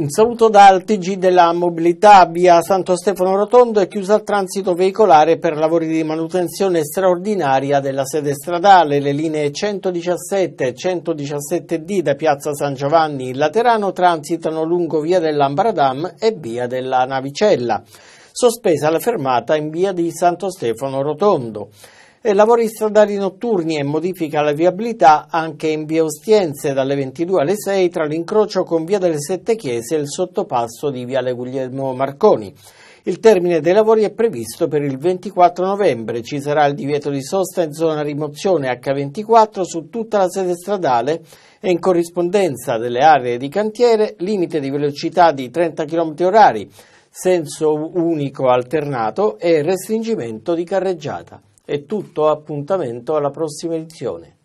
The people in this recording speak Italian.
Un saluto dal TG della mobilità via Santo Stefano Rotondo è chiusa al transito veicolare per lavori di manutenzione straordinaria della sede stradale. Le linee 117 e 117D da piazza San Giovanni in Laterano transitano lungo via dell'Ambradam e via della Navicella. Sospesa la fermata in via di Santo Stefano Rotondo lavori stradali notturni e modifica la viabilità anche in via Ostiense dalle 22 alle 6 tra l'incrocio con via delle Sette Chiese e il sottopasso di viale Guglielmo Marconi. Il termine dei lavori è previsto per il 24 novembre. Ci sarà il divieto di sosta in zona rimozione H24 su tutta la sede stradale e in corrispondenza delle aree di cantiere limite di velocità di 30 km orari, senso unico alternato e restringimento di carreggiata. È tutto, appuntamento alla prossima edizione.